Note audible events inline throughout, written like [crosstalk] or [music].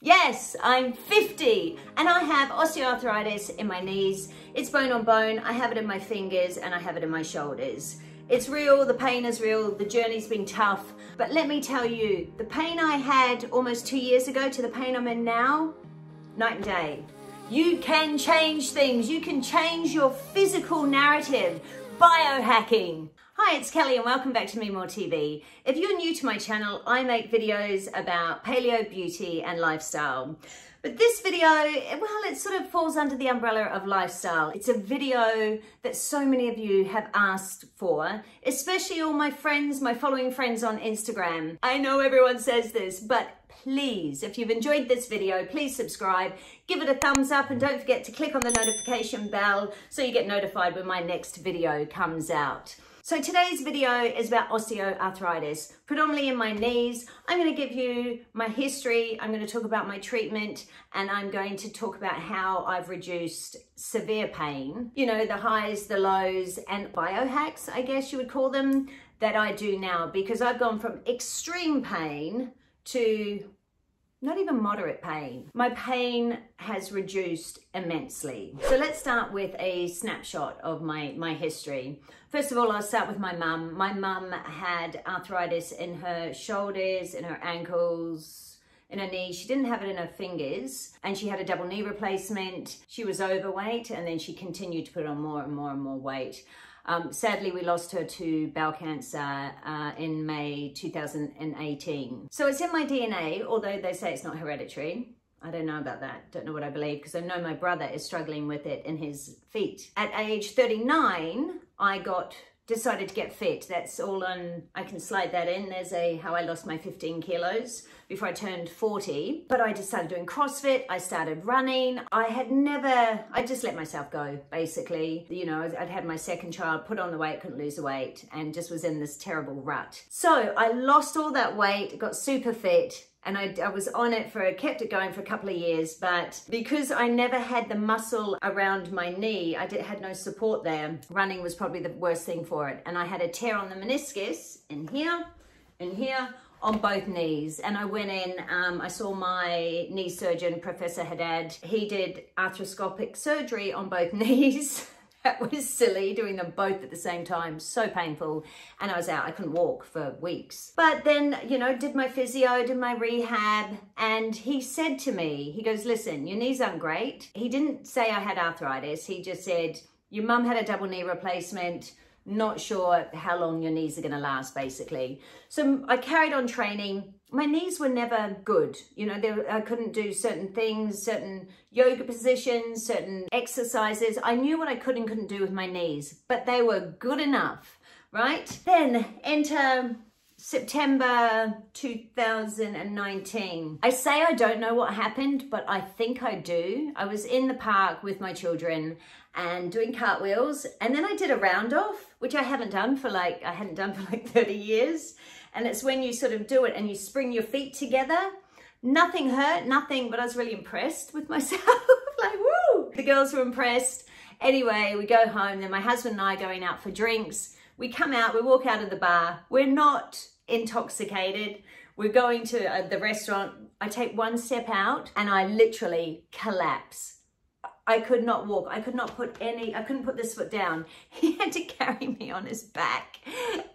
Yes, I'm 50 and I have osteoarthritis in my knees. It's bone on bone. I have it in my fingers and I have it in my shoulders. It's real, the pain is real, the journey's been tough. But let me tell you, the pain I had almost two years ago to the pain I'm in now, night and day. You can change things. You can change your physical narrative. Biohacking. Hi, it's Kelly and welcome back to Me More TV. If you're new to my channel, I make videos about paleo beauty and lifestyle. But this video, well, it sort of falls under the umbrella of lifestyle. It's a video that so many of you have asked for, especially all my friends, my following friends on Instagram. I know everyone says this, but please, if you've enjoyed this video, please subscribe, give it a thumbs up, and don't forget to click on the notification bell so you get notified when my next video comes out. So today's video is about osteoarthritis, predominantly in my knees. I'm going to give you my history, I'm going to talk about my treatment, and I'm going to talk about how I've reduced severe pain, you know, the highs, the lows, and biohacks, I guess you would call them, that I do now, because I've gone from extreme pain to not even moderate pain. My pain has reduced immensely. So let's start with a snapshot of my, my history. First of all, I'll start with my mum. My mum had arthritis in her shoulders, in her ankles, in her knees. She didn't have it in her fingers and she had a double knee replacement. She was overweight and then she continued to put on more and more and more weight. Um, sadly, we lost her to bowel cancer uh, in May 2018. So it's in my DNA, although they say it's not hereditary. I don't know about that. Don't know what I believe because I know my brother is struggling with it in his feet. At age 39, I got decided to get fit. That's all on, I can slide that in. There's a how I lost my 15 kilos before I turned 40. But I just started doing CrossFit. I started running. I had never, I just let myself go, basically. You know, I'd had my second child, put on the weight, couldn't lose the weight, and just was in this terrible rut. So I lost all that weight, got super fit, and I, I, was on it for, kept it going for a couple of years, but because I never had the muscle around my knee, I did, had no support there, running was probably the worst thing for it. And I had a tear on the meniscus in here, in here, on both knees. And I went in, um, I saw my knee surgeon, Professor Haddad. He did arthroscopic surgery on both [laughs] knees. That [laughs] was silly doing them both at the same time. So painful. And i was out. I couldn't walk for weeks. But then you know did my physio did my rehab. And he said to me he goes listen your knees aren't great. He didn't say i had arthritis. He just said your mum had a double knee replacement not sure how long your knees are going to last basically so i carried on training my knees were never good. You know, they, I couldn't do certain things, certain yoga positions, certain exercises. I knew what I could and couldn't do with my knees, but they were good enough, right? Then enter September 2019. I say I don't know what happened, but I think I do. I was in the park with my children and doing cartwheels, and then I did a round off, which I haven't done for like, I hadn't done for like [laughs] 30 years. And it's when you sort of do it and you spring your feet together. Nothing hurt, nothing, but I was really impressed with [laughs] myself. like, woo! The girls were impressed. Anyway, we go home. Then my husband and I are going out for drinks. We come out, we walk out of the bar. We're not intoxicated. We're going to uh, the restaurant. I take one step out and I literally collapse. I could not walk. I could not put any, I couldn't put this foot down. [laughs] He had to carry me on his back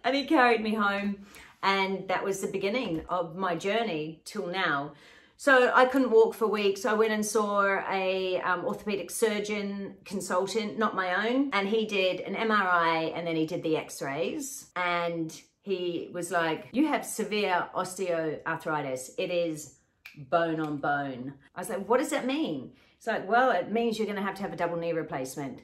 and he carried me home. And that was the beginning of my journey till now. So I couldn't walk for weeks. I went and saw a um, orthopedic surgeon consultant, not my own, and he did an MRI and then he did the x-rays and he was like, you have severe osteoarthritis. It is bone on bone. I was like, what does that mean? It's like, well, it means you're going to have to have a double knee replacement.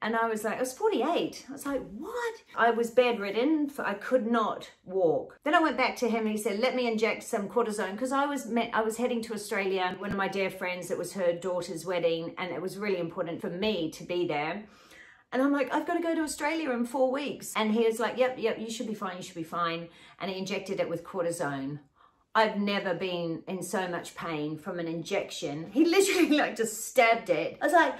And I was like, I was 48. I was like, what? I was bedridden. I could not walk. Then I went back to him and he said, let me inject some cortisone because I was met, I was heading to Australia. One of my dear friends, it was her daughter's wedding and it was really important for me to be there. And I'm like, I've got to go to Australia in four weeks. And he was like, yep, yep, you should be fine, you should be fine. And he injected it with cortisone. I've never been in so much pain from an injection. He [laughs] literally like just stabbed it. I was like,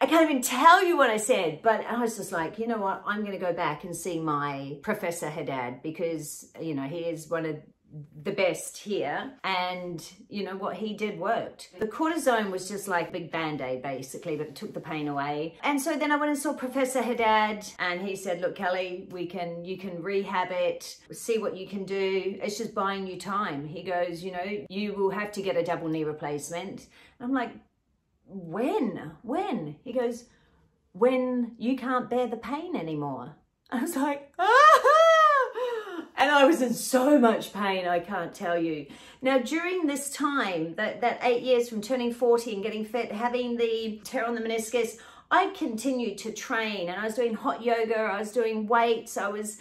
I can't even tell you what I said, but I was just like, you know what? I'm going to go back and see my Professor Haddad because, you know, he is one of the best here. And you know what he did worked. The cortisone was just like a big band-aid basically but it took the pain away. And so then i went and saw professor haddad and he said look kelly we can you can rehab it see what you can do. It's just buying you time. He goes you know you will have to get a double knee replacement. And i'm like when? When? He goes when you can't bear the pain anymore. I was like [laughs] ah! And I was in so much pain, I can't tell you. Now, during this time, that, that eight years from turning 40 and getting fit, having the tear on the meniscus, I continued to train and I was doing hot yoga, I was doing weights, I was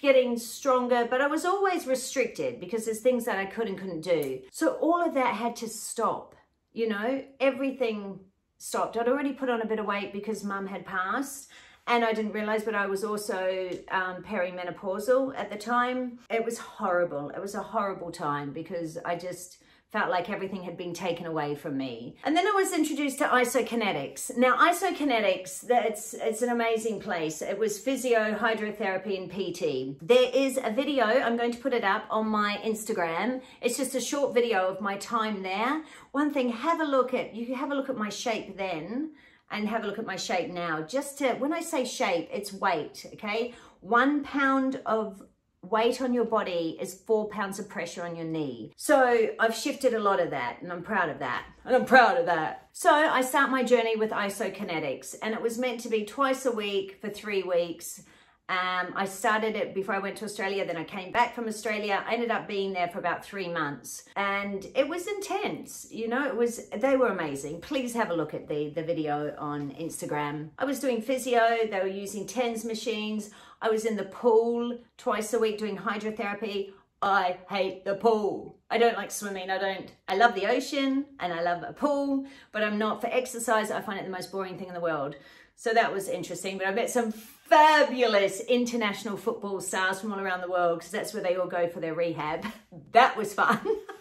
getting stronger, but I was always restricted because there's things that I could and couldn't do. So all of that had to stop, you know, everything stopped. I'd already put on a bit of weight because mum had passed and I didn't realize, but I was also um, perimenopausal at the time. It was horrible. It was a horrible time because I just felt like everything had been taken away from me. And then I was introduced to Isokinetics. Now, Isokinetics, it's, it's an amazing place. It was physio, hydrotherapy, and PT. There is a video, I'm going to put it up on my Instagram. It's just a short video of my time there. One thing, have a look at, you have a look at my shape then and have a look at my shape now. Just to, when I say shape, it's weight, okay? One pound of weight on your body is four pounds of pressure on your knee. So I've shifted a lot of that and I'm proud of that. And I'm proud of that. So I start my journey with Isokinetics and it was meant to be twice a week for three weeks. Um, I started it before I went to Australia, then I came back from Australia. I ended up being there for about three months and it was intense. You know, it was, they were amazing. Please have a look at the, the video on Instagram. I was doing physio, they were using TENS machines. I was in the pool twice a week doing hydrotherapy. I hate the pool. I don't like swimming. I don't, I love the ocean and I love a pool, but I'm not for exercise. I find it the most boring thing in the world. So that was interesting, but I met some fabulous international football stars from all around the world because that's where they all go for their rehab. That was fun.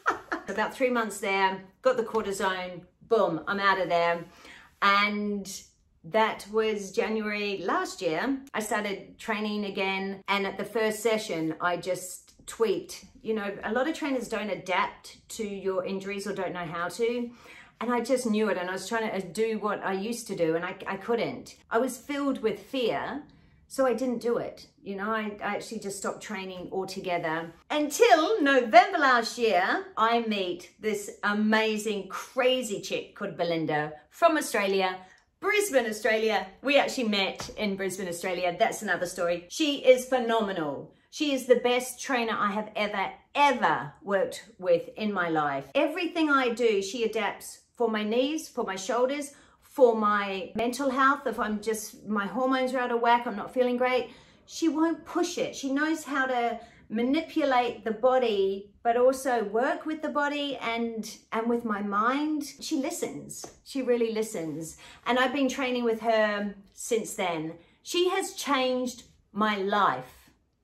[laughs] About three months there, got the cortisone, boom, I'm out of there. And that was January last year. I started training again. And at the first session, I just tweaked. You know, a lot of trainers don't adapt to your injuries or don't know how to and I just knew it and I was trying to uh, do what I used to do and I, I couldn't. I was filled with fear so I didn't do it. You know, I, I actually just stopped training altogether. Until November last year, I meet this amazing, crazy chick called Belinda from Australia, Brisbane, Australia. We actually met in Brisbane, Australia. That's another story. She is phenomenal. She is the best trainer I have ever, ever worked with in my life. Everything I do, she adapts for my knees, for my shoulders, for my mental health, if I'm just, my hormones are out of whack, I'm not feeling great, she won't push it. She knows how to manipulate the body, but also work with the body and, and with my mind. She listens, she really listens. And I've been training with her since then. She has changed my life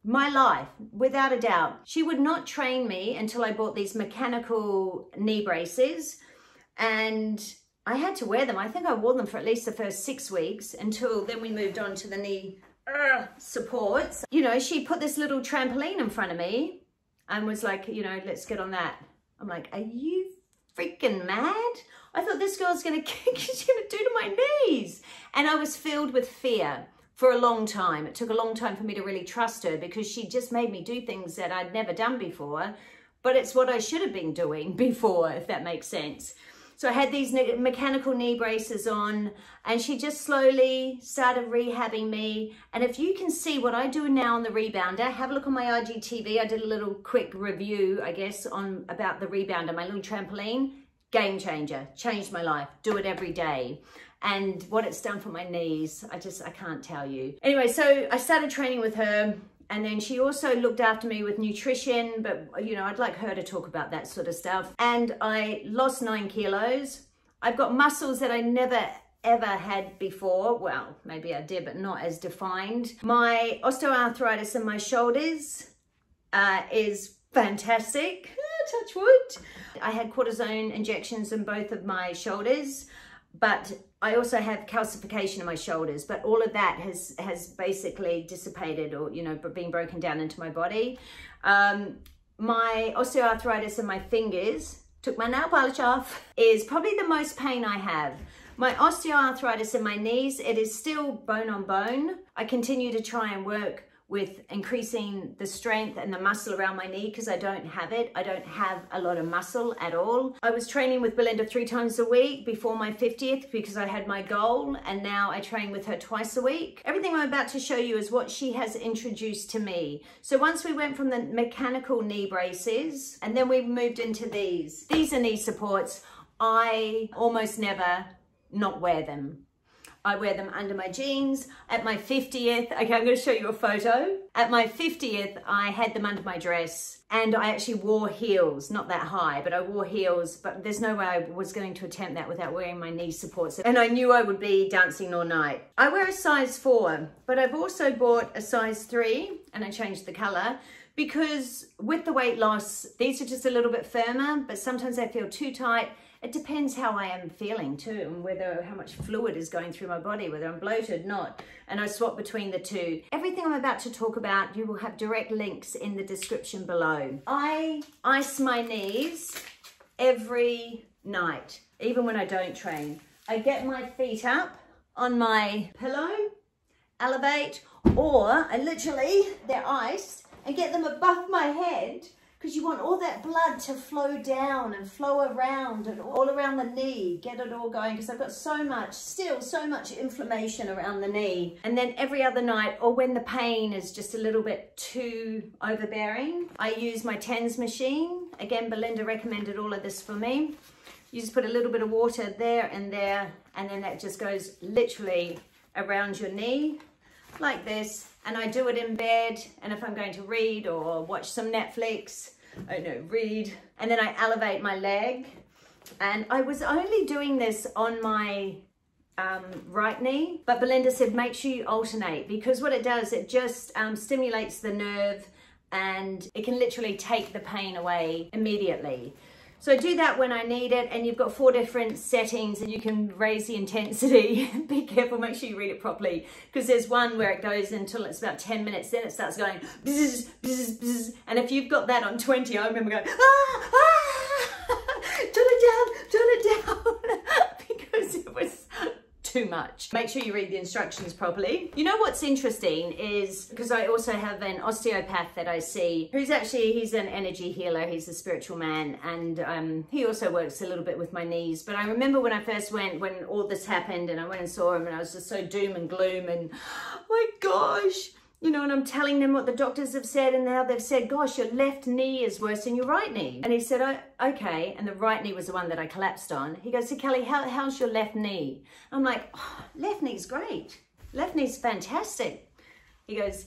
my life, without a doubt. She would not train me until I bought these mechanical knee braces and I had to wear them. I think I wore them for at least the first six weeks until then we moved on to the knee uh, supports. You know, she put this little trampoline in front of me and was like, you know, let's get on that. I'm like, are you freaking mad? I thought this girl's gonna [laughs] kick, she's gonna do to my knees. And I was filled with fear for a long time. It took a long time for me to really trust her because she just made me do things that I'd never done before. But it's what I should have been doing [laughs] before, if that makes sense. So I had these mechanical knee braces on and she just slowly started rehabbing me. And if you can see what I do now on the rebounder, have a look on my IGTV. I did a little quick review, I guess, on about the rebounder, my little trampoline. Game changer, changed my life. Do it every day and what it's done for my knees, I just, I can't tell you. Anyway, so I started training with her and then she also looked after me with nutrition, but you know, I'd like her to talk about that sort of stuff. And I lost nine kilos. I've got muscles that I never ever had before. Well, maybe I did, but not as defined. My osteoarthritis in my shoulders uh, is fantastic. [laughs] Touch wood. I had cortisone injections in both of my shoulders but I also have calcification in my shoulders, but all of that has has basically dissipated or, you know, been broken down into my body. Um, my osteoarthritis in my fingers, took my nail polish off, is probably the most pain I have. My osteoarthritis in my knees, it is still bone on bone. I continue to try and work with increasing the strength and the muscle around my knee because I don't have it. I don't have a lot of muscle at all. I was training with Belinda three times a week before my 50th because I had my goal and now I train with her twice a week. Everything I'm about to show you is what she has introduced to me. So once we went from the mechanical knee braces and then we moved into these. These are knee supports. I almost never not wear them. I wear them under my jeans. At my 50th, okay, I'm gonna show you a photo. At my 50th, I had them under my dress and I actually wore heels, not that high, but I wore heels, but there's no way I was going to attempt that without wearing my knee supports. And I knew I would be dancing all night. I wear a size four, but I've also bought a size three and I changed the color because with the weight loss, these are just a little bit firmer, but sometimes they feel too tight it depends how I am feeling too and whether how much fluid is going through my body, whether I'm bloated, not. And I swap between the two. Everything I'm about to talk about, you will have direct links in the description below. I ice my knees every night, even when I don't train. I get my feet up on my pillow, elevate, or I literally, they're iced, and get them above my head because you want all that blood to flow down and flow around and all around the knee, get it all going because I've got so much, still so much inflammation around the knee. And then every other night or when the pain is just a little bit too overbearing, I use my TENS machine. Again, Belinda recommended all of this for me. You just put a little bit of water there and there and then that just goes literally around your knee like this and I do it in bed and if I'm going to read or watch some Netflix, I don't know, read, and then I elevate my leg. And I was only doing this on my um, right knee, but Belinda said make sure you alternate because what it does, it just um, stimulates the nerve and it can literally take the pain away immediately. So I do that when I need it and you've got four different settings and you can raise the intensity. [laughs] Be careful, make sure you read it properly because there's one where it goes until it's about 10 minutes, then it starts going and if you've got that on 20, I remember going, ah, ah, [laughs] turn it down, turn it down because it was too much. Make sure you read the instructions properly. You know what's interesting is, because I also have an osteopath that I see, who's actually, he's an energy healer, he's a spiritual man, and um, he also works a little bit with my knees. But I remember when I first went, when all this happened, and I went and saw him, and I was just so doom and gloom, and [gasps] oh my gosh, you know, and I'm telling them what the doctors have said and now they've said, gosh, your left knee is worse than your right knee. And he said, oh, okay. And the right knee was the one that I collapsed on. He goes, so Kelly, how, how's your left knee? I'm like, oh, left knee's great. Left knee's fantastic. He goes,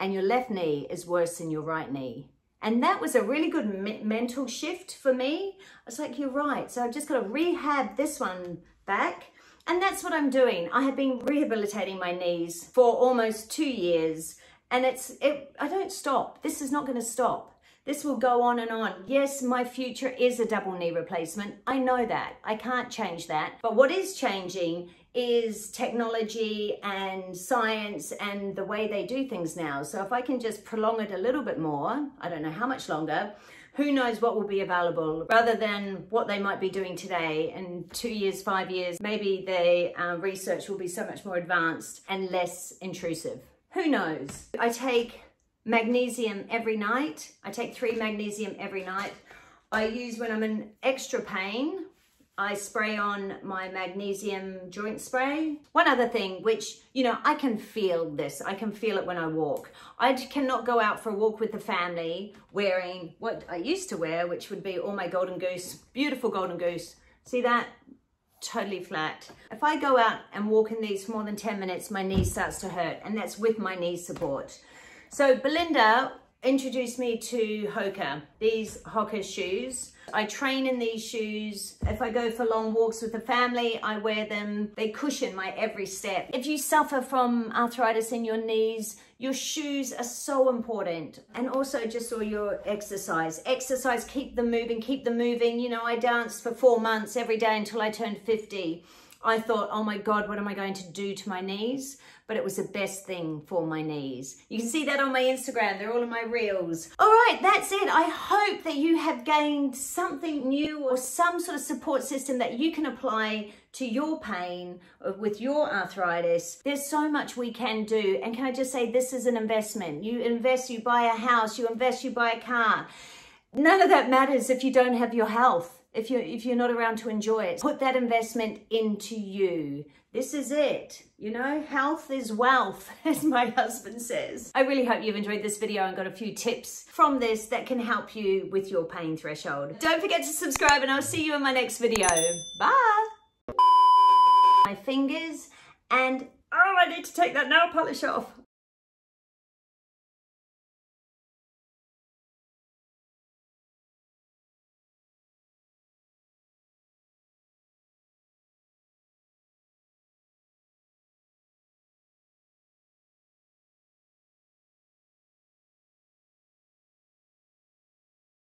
and your left knee is worse than your right knee. And that was a really good me mental shift for me. I was like, you're right. So I've just got to rehab this one back and that's what I'm doing. I have been rehabilitating my knees for almost two years and it's, it, I don't stop. This is not going to stop. This will go on and on. Yes, my future is a double knee replacement. I know that. I can't change that. But what is changing is technology and science and the way they do things now. So if I can just prolong it a little bit more, I don't know how much longer, who knows what will be available rather than what they might be doing today in two years, five years, maybe their uh, research will be so much more advanced and less intrusive. Who knows? I take magnesium every night. I take three magnesium every night. I use when I'm in extra pain, I spray on my magnesium joint spray. One other thing, which, you know, I can feel this. I can feel it when I walk. I cannot go out for a walk with the family wearing what I used to wear, which would be all my golden goose, beautiful golden goose. See that? Totally flat. If I go out and walk in these for more than 10 minutes, my knee starts to hurt, and that's with my knee support. So Belinda introduced me to Hoka, these Hoka shoes. I train in these shoes. If I go for long walks with the family, I wear them. They cushion my every step. If you suffer from arthritis in your knees, your shoes are so important. And also just all your exercise. Exercise, keep them moving, keep them moving. You know, I danced for four months every day until I turned 50. I thought, oh my God, what am I going to do to my knees? But it was the best thing for my knees. You can see that on my Instagram. They're all in my reels. All right, that's it. I hope that you have gained something new or some sort of support system that you can apply to your pain with your arthritis. There's so much we can do. And can I just say, this is an investment. You invest, you buy a house, you invest, you buy a car. None of that matters if you don't have your health if you're, if you're not around to enjoy it. Put that investment into you. This is it. You know, health is wealth, [laughs] as my husband says. I really hope you've enjoyed this video and got a few tips from this that can help you with your pain threshold. Don't forget to subscribe and I'll see you in my next video. Bye. My fingers and, oh, I need to take that nail polish off.